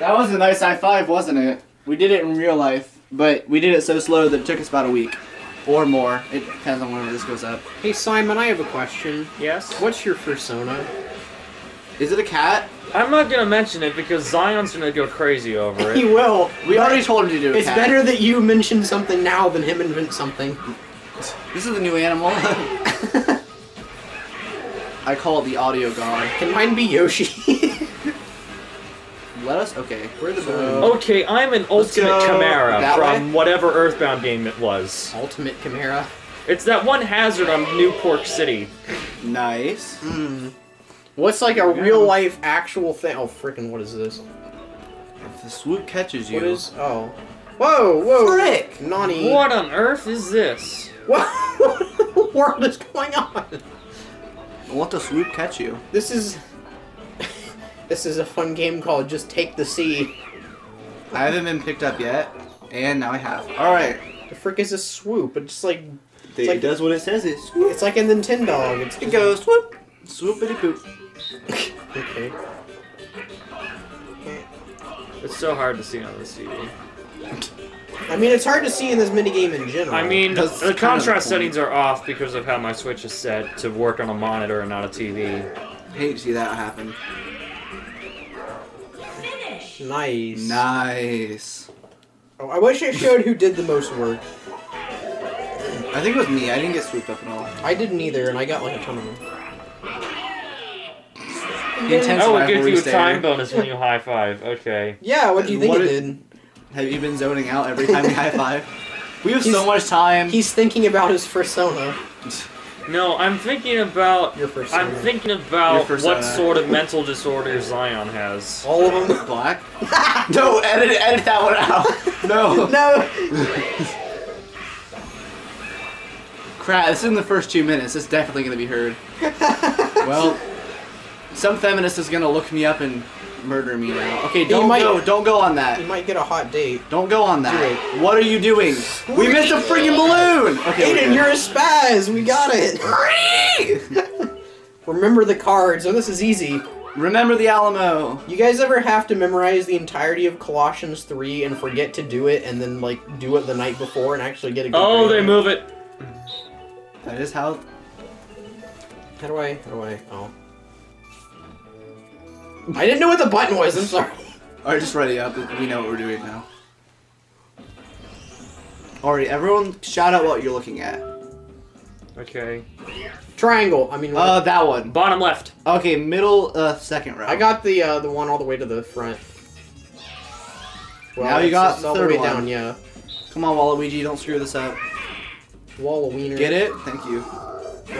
That was a nice high five, wasn't it? We did it in real life, but we did it so slow that it took us about a week. Or more. It depends on whenever this goes up. Hey Simon, I have a question. Yes? What's your persona? Is it a cat? I'm not gonna mention it because Zion's gonna go crazy over it. He will. We already told him to do it. It's cat. better that you mention something now than him invent something. This is a new animal. I call it the audio god. Can mine be Yoshi? Let us. Okay. Where the So- Okay, I'm an ultimate go Chimera that from way? whatever Earthbound game it was. Ultimate Chimera. It's that one hazard on New Pork City. Nice. Hmm. What's like a real life actual thing? Oh, freaking! What is this? If the swoop catches you. What is? Oh. Whoa! Whoa! Frick! Nani! What on earth is this? What? what in the world is going on? Let the swoop catch you. This is. This is a fun game called Just Take the Sea. I haven't been picked up yet, and now I have. All right. The frick is a swoop? It's just like It like- does what it says. It swoop. it's like a Nintendo. It's It just- goes swoop, swoopity poop. Okay. It's so hard to see on this TV. I mean, it's hard to see in this minigame in general. I mean, That's the kind the contrast settings are off because of how my Switch is set to work on a monitor and not a TV. Hate to see that happen. Nice. Nice. Oh, I wish I showed who did the most work. I think it was me. I didn't get swooped up at all. I didn't either, and I got like a ton of them. Intense Oh, it gives you a there. time bonus when you high five. Okay. Yeah, what do you think What it it- did? Have you been zoning out every time we high five? We have so much time. He's thinking about his persona. No, I'm thinking about. Your persona. I'm thinking Your about persona. what sort of mental disorder Zion has. All of them. Black. no, edit edit that one out. No. no. Crap. This is in the first two minutes. It's definitely gonna be heard. Well, some feminist is gonna look me up and murder me now. Okay, don't might- go. Don't go on that. you might get a hot date. Don't go on that. Do What are you doing? We missed a freaking balloon. Okay. we're Aiden, you're a spaz. We got it. Remember the cards. Oh, this is easy. Remember the Alamo. You guys ever have to memorize the entirety of Colossians 3 and forget to do it and then, like, do it the night before and actually get a good Oh, grade? they move it. That is how. How do I? How do I? Oh. I didn't know what the button was. I'm sorry. Alright, just ready up. We know what we're doing now. Alright, everyone, shout out what you're looking at. Okay. Triangle. I mean, Uh, that one. Bottom left. Okay, middle, uh, second row. I got the uh, the one all the way to the front. Now you got just the all third the way one. down. Yeah. Come on, Waluigi, don't screw this up. Walloweener. Get it? Thank you.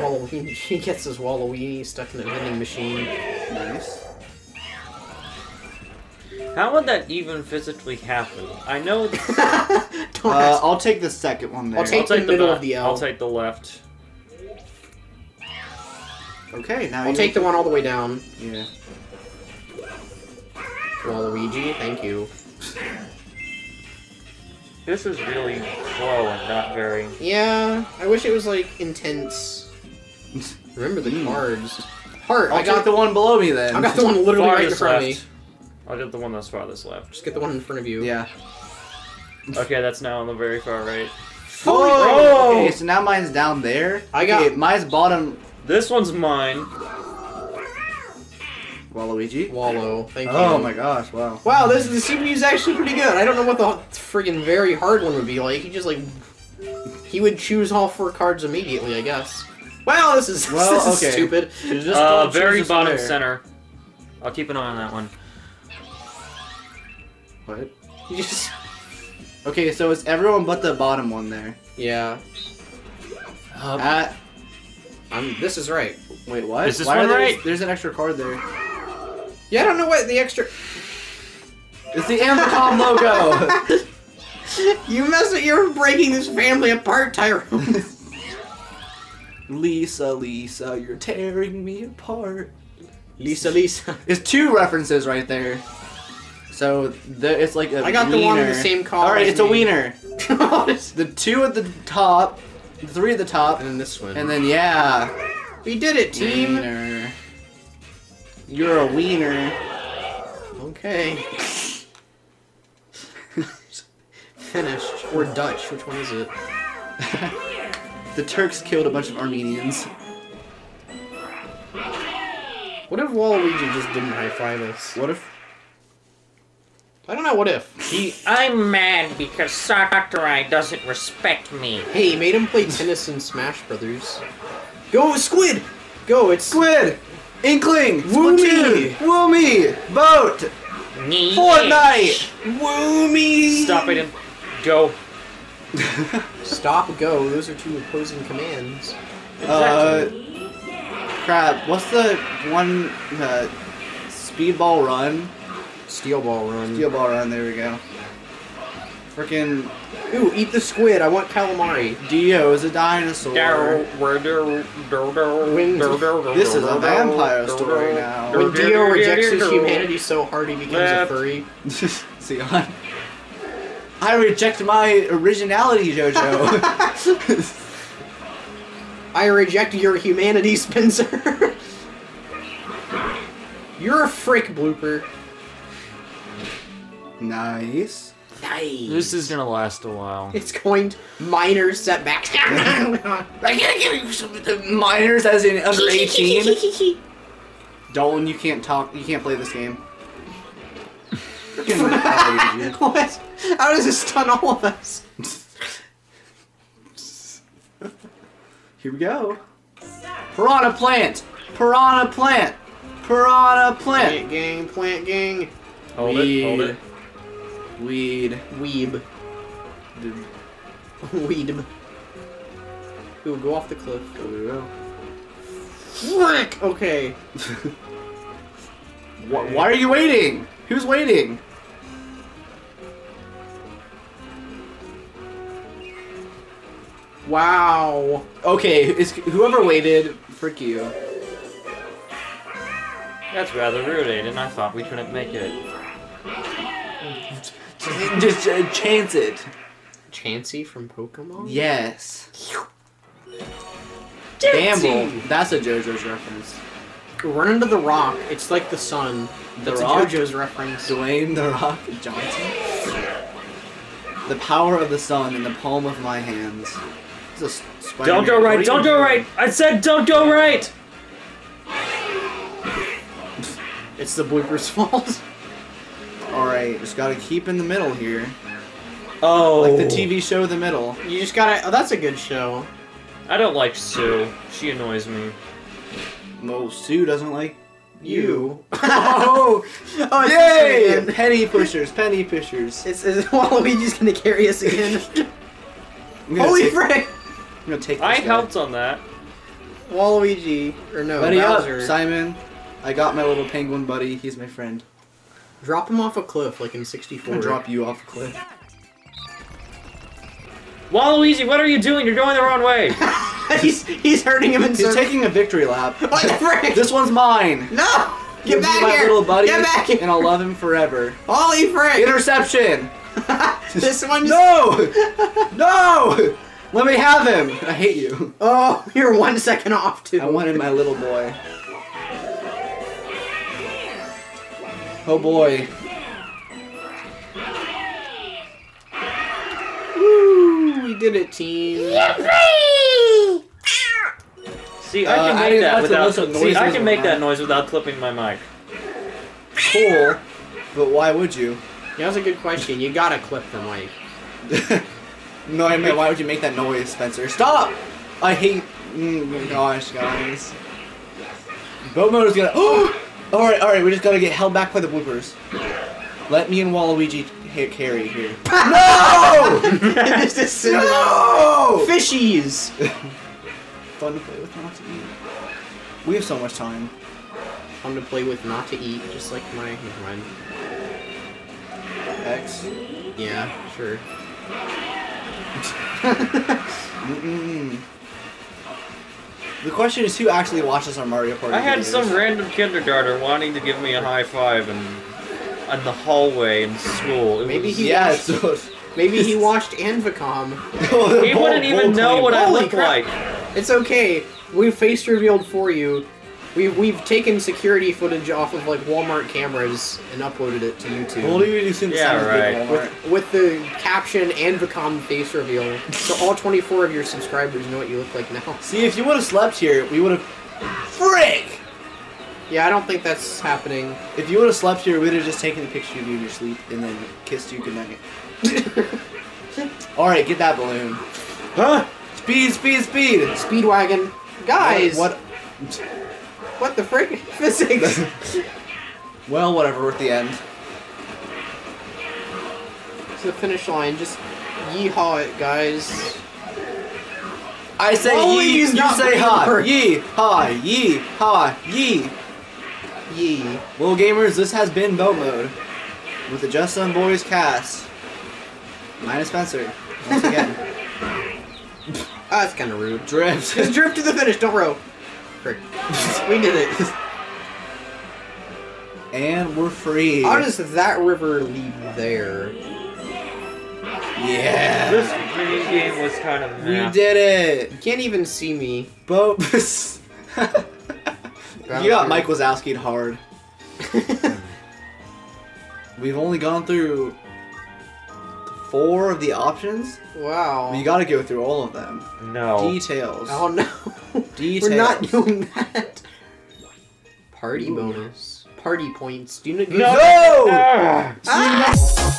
Walloween. He gets his Walloween stuck in the vending machine. Nice. How would that even physically happen? I know. Uh. I'll take the second one there. I'll take- I'll take the middle of the L. I'll take the left. Okay, now I'll you take the one all the way down. Yeah. Waluigi, thank you. This is really slow and not very. Yeah, I wish it was like intense. Remember the Mm. cards. Heart. I'll I got take the one below me then. I got the one literally right in front of me. I'll get the one that's farthest left. Just get the one in front of you. Yeah. Okay, that's now on the very far right. Holy Whoa! Okay, so now mine's down there. I got- Okay, mine's bottom. This one's mine. Waluigi. Wallow. Thank you. Oh my gosh! Wow. Wow, this the CPU is actually pretty good. I don't know what the friggin' very hard one would be like. He just like he would choose all four cards immediately, I guess. Wow, this is Well, this is okay. stupid. Just Uh, very bottom square. center. I'll keep an eye on that one. What? You just Okay, so it's everyone but the bottom one there. yeah. Uh, At I'm. This is right. wait, what? Is this Why are one there- right? There's an extra card there. Yeah, I don't know what the extra. It's the Amicom logo. you mess it. You're breaking this family apart, Tyrone. Lisa, Lisa, you're tearing me apart. Lisa, Lisa. It's two references right there. So the, it's like a I got the one in the same color All right, as it's a wiener. The two at the top, the three at the top, and then this one. and then yeah, we did it, team. Wiener. You're a wiener. Okay. Finnish or Dutch? Which one is it? The Turks killed a bunch of Armenians. What if Waluigi just didn't high five us? What if? I don't know. What if? He, I'm mad because Sakurai doesn't respect me. Hey, made him play tennis in Smash Brothers. Go Squid! Go! It's Squid, Inkling, Woomy! Splatoon, Woomy, Boat, Fortnite. Woomy! Stop it and go. Stop. Go. Those are two opposing commands. Uh, crap. What's the one? Uh, speedball run. Steel ball run. Steel ball run. There we go. Freaking Ooh, eat the squid. I want calamari. Dio is a dinosaur. This This is a vampire story now. When Dio rejects his humanity so hard he becomes a furry. See on. I reject my originality, JoJo. I reject your humanity, Spencer. You're a frick, blooper. Nice. Nice. This is gonna last a while. It's going to minor setbacks. I can't give you some minors as in under 18. Dolan, you can't talk. You can't play this game. Freaking Waluigi. what? How does this stun all of us? Here we go. Piranha plant. Piranha plant. Piranha plant. Plant gang, plant gang. Hold it, hold it. Weed. Weeb. Dude, Weeb. Ooh, go off the cliff. There we go. Frick! Okay. Wh- Why are you waiting? Who's waiting? Wow. Okay, is whoever waited, frick you. That's rather rude, Aiden. I thought we couldn't make it. Just uh, chance it. Chansey from Pokemon? Yes. Gamble. That's a JoJo's reference. Run into the rock. It's like the sun. The That's Rock? a JoJo's reference. Dwayne the Rock Johnson. The power of the sun in the palm of my hands. This is a Don't go right, don't go right! I said don't go right! It's the blooper's fault. Alright, just gotta keep in the middle here. Oh. Like the TV show The Middle. You just gotta. Oh, that's a good show. I don't like Sue. She annoys me. Mo Sue doesn't like You. Oh! Oh, Yay! Um, penny pushers, penny pushers. It's, is Waluigi's gonna carry us again? I'm Holy take, frick! I'm gonna take this I guy. helped on that. Waluigi, or no, Buddy Bowser. up, Simon. I got my little penguin buddy. He's my friend. Drop him off a cliff like in I'm 64. gonna drop you off a cliff. Waluigi, what are you doing? You're going the wrong way. he's, he's hurting him in He's circles. taking a victory lap. What the frick? This one's mine. No! He'll Get back be my here! little buddy, Get back here! and I'll love him forever. Holy frick! Interception! this one just... No! No! Let me have him! I hate you. Oh, you're one second off too. I wanted my little boy. Oh boy. Woo! We did it, team. See, I Uh, can I make didn't that without. See, I can make that noise without clipping my mic. Cool. But why would you? Yeah, that's a good question. You gotta clip the mic. no, I mean, why would you make that noise, Spencer? Stop! I hate. Mm, gosh, guys. Boat mode is gonna. Oh! Alright, alright, we just gotta get held back by the bloopers. Let me and Waluigi hit carry here. Ah. no! Just assume- no! Fishies! Fun to play with, not to eat. We have so much time. Fun to play with, not to eat, just like my. Never mind. X. Yeah, sure. Mm-mm. The question is who actually watches our Mario Party I had videos? some random kindergartner wanting to give me a high five and in the hallway in school. It Maybe was- he Yeah, watched- so... Maybe he watched Anvicom. Oh, he wouldn't even know what I Holy look crap. like. It's okay. We face revealed for you. We've we've taken security footage off of like Walmart cameras and uploaded it to YouTube. Well, you do some Yeah, right. big Walmart. with the caption and the Vicom face reveal, so all 24 of your subscribers know what you look like now. See, if you would have slept here, we would have. Frick! Yeah, I don't think that's happening. If you would have slept here, we'd have just taken a picture of you in your sleep and then kissed you goodnight. Alright, get that balloon. Huh? Speed, speed, speed! Speedwagon, guys. What? What the frick? Physics. Well, whatever, we're at the end. to the finish line. Just yeehaw it, guys. I say Only yee, you say ha. Yee, ha, yee, ha, yee. Yee. Well, gamers, this has been Boat Mode with the Just Some Boys cast. Minus Spencer. Once again. Ah, that's kind of rude. Drift. Just drift to the finish. Don't row. Frick. we did it. and we're free. How does that river lead there? Yeah. This mini game was kind of We did it. You can't even see me. Boat. you got Mike Wazowski'd hard. We've only gone through four of the options. wow. You gotta go through all of them. No. Details. Oh no. Details. We're not doing that. Party bonus. Party points. Do you know? No! Ah! Ah!